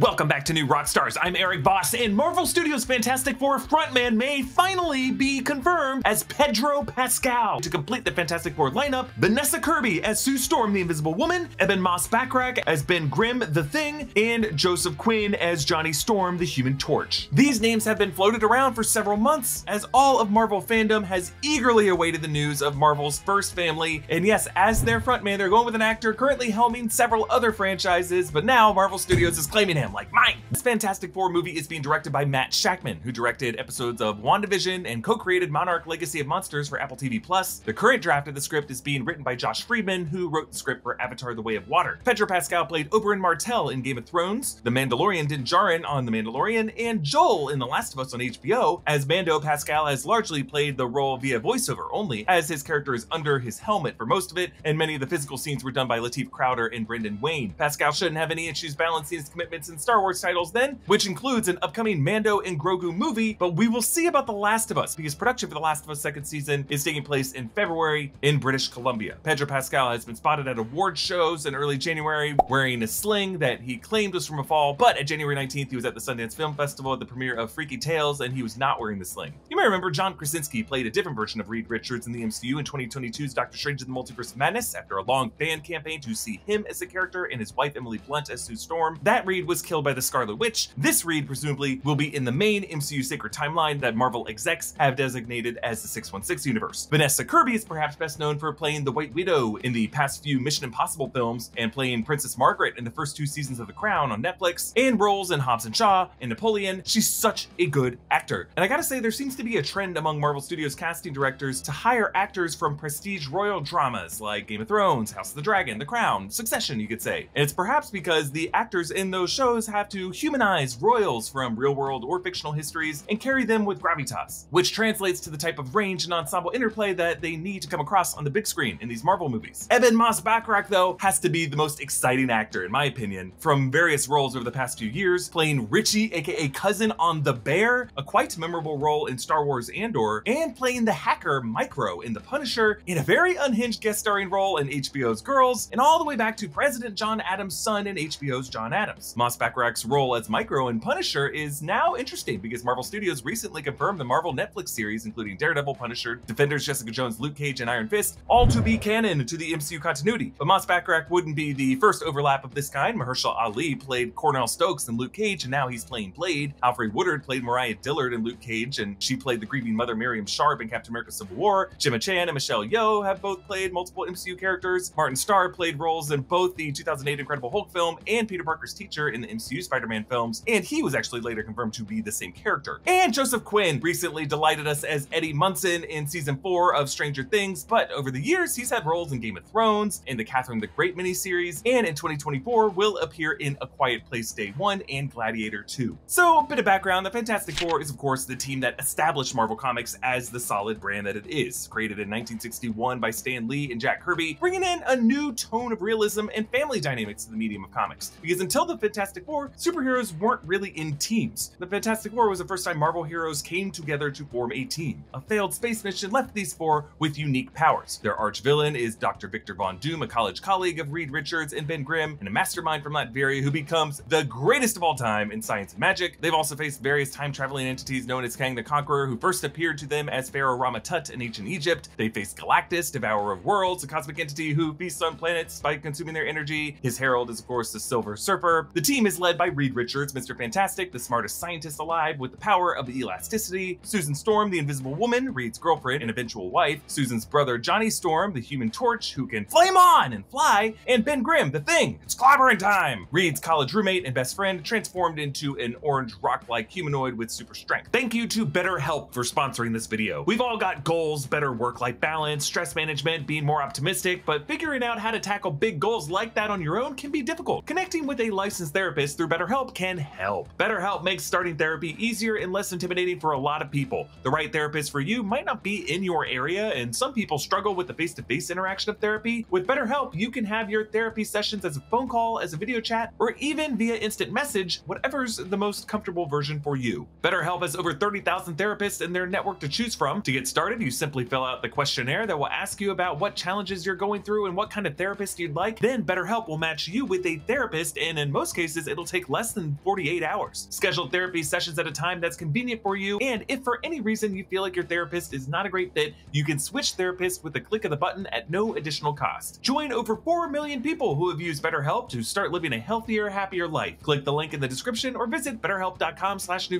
Welcome back to New Rockstars. I'm Erik Voss, and Marvel Studios' Fantastic Four frontman may finally be confirmed as Pedro Pascal. To complete the Fantastic Four lineup, Vanessa Kirby as Sue Storm, the Invisible Woman, Ebon Moss-Bachrach as Ben Grimm, the Thing, and Joseph Quinn as Johnny Storm, the Human Torch. These names have been floated around for several months, as all of Marvel fandom has eagerly awaited the news of Marvel's first family, and yes, as their frontman, they're going with an actor currently helming several other franchises, but now Marvel Studios is claiming him like mine. This Fantastic Four movie is being directed by Matt Shakman, who directed episodes of WandaVision and co-created Monarch Legacy of Monsters for Apple TV+. Plus. The current draft of the script is being written by Josh Friedman, who wrote the script for Avatar The Way of Water. Pedro Pascal played Oberyn Martell in Game of Thrones, The Mandalorian Din Djarin on The Mandalorian, and Joel in The Last of Us on HBO. As Mando, Pascal has largely played the role via voiceover only, as his character is under his helmet for most of it, and many of the physical scenes were done by Lateef Crowder and Brendan Wayne. Pascal shouldn't have any issues balancing his commitments Star Wars titles then, which includes an upcoming Mando and Grogu movie, but we will see about The Last of Us because production for The Last of Us second season is taking place in February in British Columbia. Pedro Pascal has been spotted at award shows in early January wearing a sling that he claimed was from a fall, but at January 19th, he was at the Sundance Film Festival at the premiere of Freaky Tales and he was not wearing the sling. You may remember John Krasinski played a different version of Reed Richards in the MCU in 2022's Doctor Strange in the Multiverse of Madness after a long fan campaign to see him as a character and his wife Emily Blunt as Sue Storm. That Reed was killed by the Scarlet Witch. This Reed presumably will be in the main MCU Sacred Timeline that Marvel execs have designated as the 616 universe. Vanessa Kirby is perhaps best known for playing the White Widow in the past few Mission Impossible films and playing Princess Margaret in the first two seasons of The Crown on Netflix and roles in Hobbs and Shaw and Napoleon. She's such a good actor. And I gotta say, there seems to be a trend among Marvel Studios casting directors to hire actors from prestige royal dramas like Game of Thrones, House of the Dragon, The Crown, Succession, you could say. And it's perhaps because the actors in those shows have to humanize royals from real world or fictional histories and carry them with gravitas, which translates to the type of range and ensemble interplay that they need to come across on the big screen in these Marvel movies. Ebon Moss-Bachrach, though, has to be the most exciting actor, in my opinion, from various roles over the past few years, playing Richie, aka Cousin on The Bear, a quite memorable role in Star Wars Andor, and playing the hacker Micro in The Punisher, in a very unhinged guest starring role in HBO's Girls, and all the way back to President John Adams' son in HBO's John Adams. Moss-Bachrach's role as Micro in Punisher is now interesting because Marvel Studios recently confirmed the Marvel Netflix series, including Daredevil, Punisher, Defenders, Jessica Jones, Luke Cage, and Iron Fist, all to be canon to the MCU continuity. But Moss-Bachrach wouldn't be the first overlap of this kind. Mahershala Ali played Cornell Stokes in Luke Cage, and now he's playing Blade. Alfre Woodard played Mariah Dillard in Luke Cage, and she played the grieving mother Miriam Sharp in Captain America Civil War. Gemma Chan and Michelle Yeoh have both played multiple MCU characters. Martin Starr played roles in both the 2008 Incredible Hulk film and Peter Parker's teacher in the MCU Spider-Man films, and he was actually later confirmed to be the same character. And Joseph Quinn recently delighted us as Eddie Munson in season four of Stranger Things, but over the years, he's had roles in Game of Thrones, in the Catherine the Great miniseries, and in 2024 will appear in A Quiet Place Day 1 and Gladiator 2. So, a bit of background, the Fantastic Four is of course the team that established Marvel Comics as the solid brand that it is. Created in 1961 by Stan Lee and Jack Kirby, bringing in a new tone of realism and family dynamics to the medium of comics. Because until the Fantastic Four, superheroes weren't really in teams. The Fantastic Four was the first time Marvel heroes came together to form a team. A failed space mission left these four with unique powers. Their arch villain is Dr. Victor Von Doom, a college colleague of Reed Richards and Ben Grimm, and a mastermind from Latveria who becomes the greatest of all time in science and magic. They've also faced various time-traveling entities known as Kang the Conqueror, who first appeared to them as Pharaoh Ramatut in ancient Egypt. They faced Galactus, Devourer of Worlds, a cosmic entity who feasts on planets by consuming their energy. His herald is, of course, the Silver Surfer. The team is led by Reed Richards, Mr. Fantastic, the smartest scientist alive with the power of elasticity, Susan Storm, the Invisible Woman, Reed's girlfriend and eventual wife, Susan's brother Johnny Storm, the Human Torch, who can flame on and fly, and Ben Grimm, the Thing. It's clobbering time! Reed's college roommate and best friend, transformed into an orange rock-like humanoid with super strength. Thank you to BetterHelp for sponsoring this video. We've all got goals, better work-life balance, stress management, being more optimistic, but figuring out how to tackle big goals like that on your own can be difficult. Connecting with a licensed therapist through BetterHelp can help. BetterHelp makes starting therapy easier and less intimidating for a lot of people. The right therapist for you might not be in your area, and some people struggle with the face-to-face interaction of therapy. With BetterHelp, you can have your therapy sessions as a phone call, as a video chat, or even via instant message, whatever's the most comfortable version for you. BetterHelp has over 30,000 therapists in their network to choose from. To get started, you simply fill out the questionnaire that will ask you about what challenges you're going through and what kind of therapist you'd like. Then BetterHelp will match you with a therapist and in most cases it'll take less than 48 hours. Schedule therapy sessions at a time that's convenient for you, and if for any reason you feel like your therapist is not a great fit, you can switch therapists with a click of the button at no additional cost. Join over 4 million people who have used BetterHelp to start living a healthier, happier life. Click the link in the description or visit betterhelp.com slash new.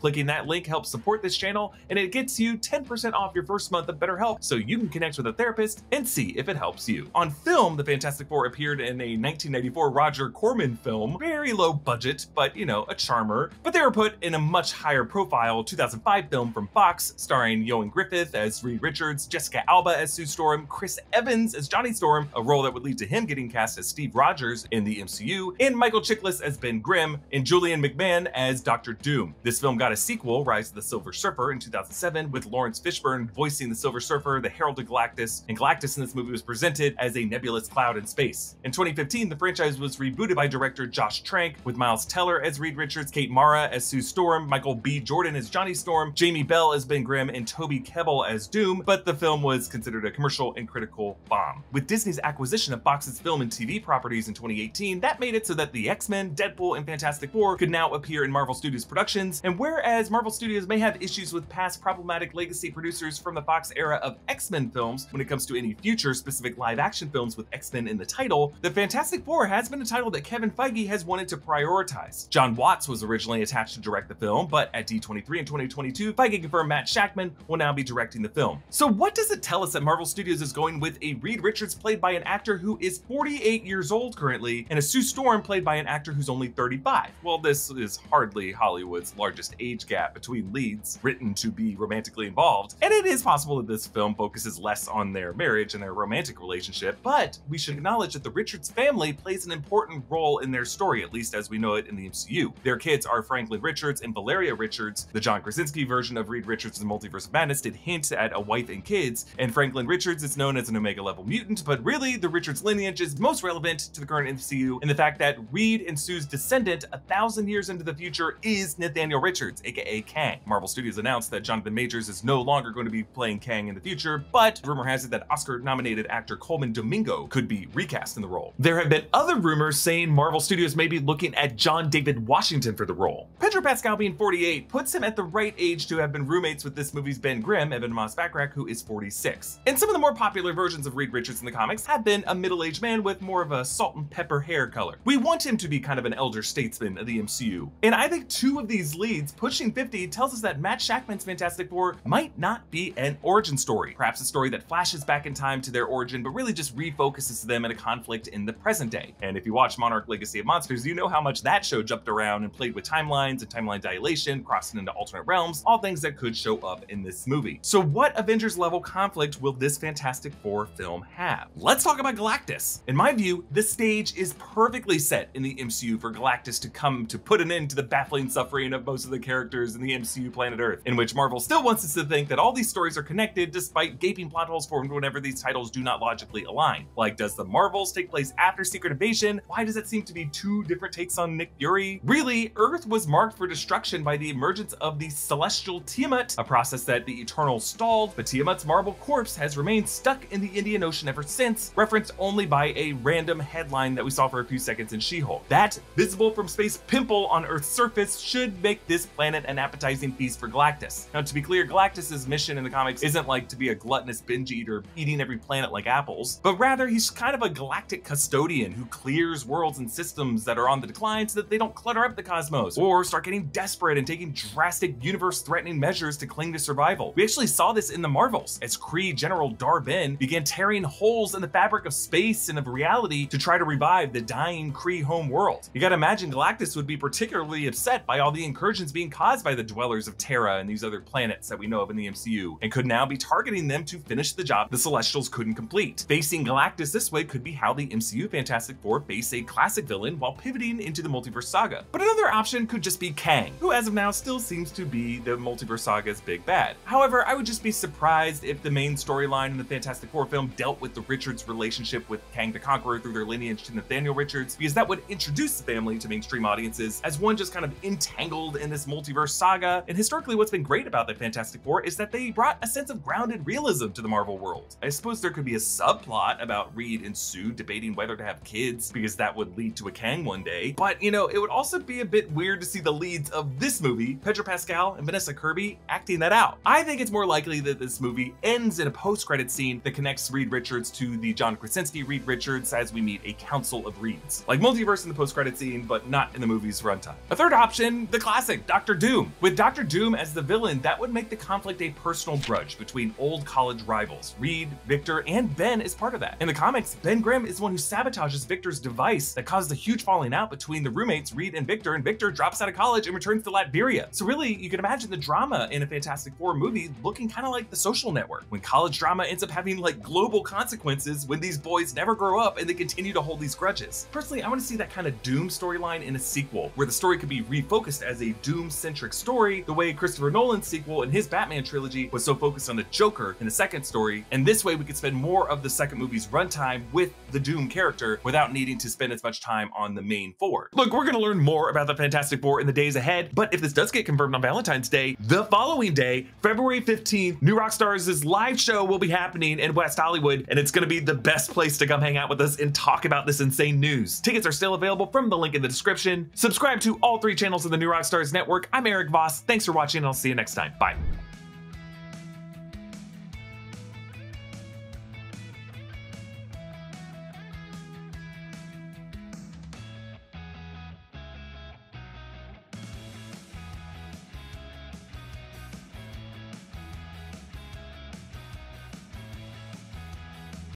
Clicking that link helps support this channel, and it gets you 10% off your first month of BetterHelp so you can connect with a therapist and see if it helps you. On film, the Fantastic Four appeared in a 1994 Roger Corman film, very low budget, but you know, a charmer. But they were put in a much higher profile 2005 film from Fox, starring Ioan Gruffudd as Reed Richards, Jessica Alba as Sue Storm, Chris Evans as Johnny Storm, a role that would lead to him getting cast as Steve Rogers in the MCU, and Michael Chiklis as Ben Grimm, and Julian McMahon as Doctor Doom. This film got a sequel, Rise of the Silver Surfer, in 2007, with Laurence Fishburne voicing the Silver Surfer, the Herald of Galactus, and Galactus in this movie was presented as a nebulous cloud in space. In 2015, the franchise was rebooted by director Josh Trank, with Miles Teller as Reed Richards, Kate Mara as Sue Storm, Michael B. Jordan as Johnny Storm, Jamie Bell as Ben Grimm, and Toby Kebbell as Doom, but the film was considered a commercial and critical bomb. With Disney's acquisition of Fox's film and TV properties in 2018, that made it so that the X-Men, Deadpool, and Fantastic Four could now appear in Marvel Studios productions, and whereas Marvel Studios may have issues with past problematic legacy producers from the Fox era of X-Men films when it comes to any future specific live-action films with X-Men in the title, the Fantastic Four has been a title that Kevin Feige has wanted to prioritize. Jon Watts was originally attached to direct the film, but at D23 in 2022, Feige confirmed Matt Shakman will now be directing the film. So what does it tell us that Marvel Studios is going with a Reed Richards played by an actor who is 48 years old currently, and a Sue Storm played by an actor who's only 35? Well, this is hardly Hollywood's largest age gap between leads written to be romantically involved, and it is possible that this film focuses less on their marriage and their romantic relationship, but we should acknowledge that the Richards family plays an important role in their story, at least as we know it in the MCU. Their kids are Franklin Richards and Valeria Richards. The John Krasinski version of Reed Richards in Multiverse of Madness did hint at a wife and kids, and Franklin Richards is known as an Omega level mutant, but really the Richards lineage is most relevant to the current MCU in the fact that Reed and Sue's descendant a thousand years into the future is Nathaniel Richards, aka Kang. Marvel Studios announced that Jonathan Majors is no longer going to be playing Kang in the future, but rumor has it that Oscar-nominated actor Colman Domingo could be recast in the role. There have been other rumors saying Marvel Studios may be looking at John David Washington for the role. Pedro Pascal being 48 puts him at the right age to have been roommates with this movie's Ben Grimm, Ebon Moss-Bachrach, who is 46. And some of the more popular versions of Reed Richards in the comics have been a middle-aged man with more of a salt and pepper hair color. We want him to be kind of an elder statesman of the MCU. And I think two of these leads pushing 50 tells us that Matt Shakman's Fantastic Four might not be an origin story. Perhaps a story that flashes back in time to their origin, but really just refocuses them in a conflict in the present day. And if you watch Monarch Legacy of Monsters, you know how much that show jumped around and played with timelines and timeline dilation, crossing into alternate realms, all things that could show up in this movie. So what Avengers level conflict will this Fantastic Four film have? Let's talk about Galactus. In my view, the stage is perfectly set in the MCU for Galactus to come to put an end to the baffling suffering of most of the characters in the MCU planet Earth, in which Marvel still wants us to think that all these stories are connected despite gaping plot holes formed whenever these titles do not logically align. Like, does the Marvels take place after Secret Invasion? Why does it seem to be two different takes on Nick Fury? Really, Earth was marked for destruction by the emergence of the Celestial Tiamat, a process that the Eternals stalled, but Tiamat's marble corpse has remained stuck in the Indian Ocean ever since, referenced only by a random headline that we saw for a few seconds in She-Hulk. That visible from space pimple on Earth's surface should make this planet an appetizing feast for Galactus. Now, to be clear, Galactus's mission in the comics isn't like to be a gluttonous binge eater eating every planet like apples, but rather he's kind of a galactic custodian who clears worlds and systems that are on the decline so that they don't clutter up the cosmos or start getting desperate and taking drastic universe-threatening measures to cling to survival. We actually saw this in the Marvels as Kree General Dar-Benn began tearing holes in the fabric of space and of reality to try to revive the dying Kree home world. You gotta imagine Galactus would be particularly upset by all the incursions being caused by the dwellers of Terra and these other planets that we know of in the MCU, and could now be targeting them to finish the job the Celestials couldn't complete. Facing Galactus this way could be how the MCU Fantastic Four face a classic villain while pivoting into the multiverse saga. But another option could just be Kang, who as of now still seems to be the multiverse saga's big bad. However, I would just be surprised if the main storyline in the Fantastic Four film dealt with the Richards relationship with Kang the Conqueror through their lineage to Nathaniel Richards, because that would introduce the family to mainstream audiences as one just kind of entangled in this multiverse saga. And historically, what's been great about the Fantastic Four is that they brought a sense of grounded realism to the Marvel world. I suppose there could be a subplot about Reed and Sue debating whether to have kids, because that would lead to a Kang one one day, but you know, it would also be a bit weird to see the leads of this movie, Pedro Pascal and Vanessa Kirby, acting that out. I think it's more likely that this movie ends in a post-credit scene that connects Reed Richards to the John Krasinski Reed Richards as we meet a council of Reeds. Like multiverse in the post-credit scene, but not in the movie's runtime. A third option, the classic, Doctor Doom. With Doctor Doom as the villain, that would make the conflict a personal grudge between old college rivals. Reed, Victor, and Ben is part of that. In the comics, Ben Grimm is the one who sabotages Victor's device that causes a huge falling out between the roommates Reed and Victor, and Victor drops out of college and returns to Latveria. So really, you can imagine the drama in a Fantastic Four movie looking kind of like the social network, when college drama ends up having like global consequences when these boys never grow up and they continue to hold these grudges. Personally, I want to see that kind of Doom storyline in a sequel, where the story could be refocused as a Doom-centric story, the way Christopher Nolan's sequel in his Batman trilogy was so focused on the Joker in the second story, and this way we could spend more of the second movie's runtime with the Doom character without needing to spend as much time on the main four. Look, we're gonna learn more about the Fantastic Four in the days ahead, but if this does get confirmed on Valentine's Day, the following day, February 15th, New Rockstars' live show will be happening in West Hollywood, and it's gonna be the best place to come hang out with us and talk about this insane news. Tickets are still available from the link in the description. Subscribe to all three channels of the New Rockstars Network. I'm Erik Voss. Thanks for watching, and I'll see you next time. Bye.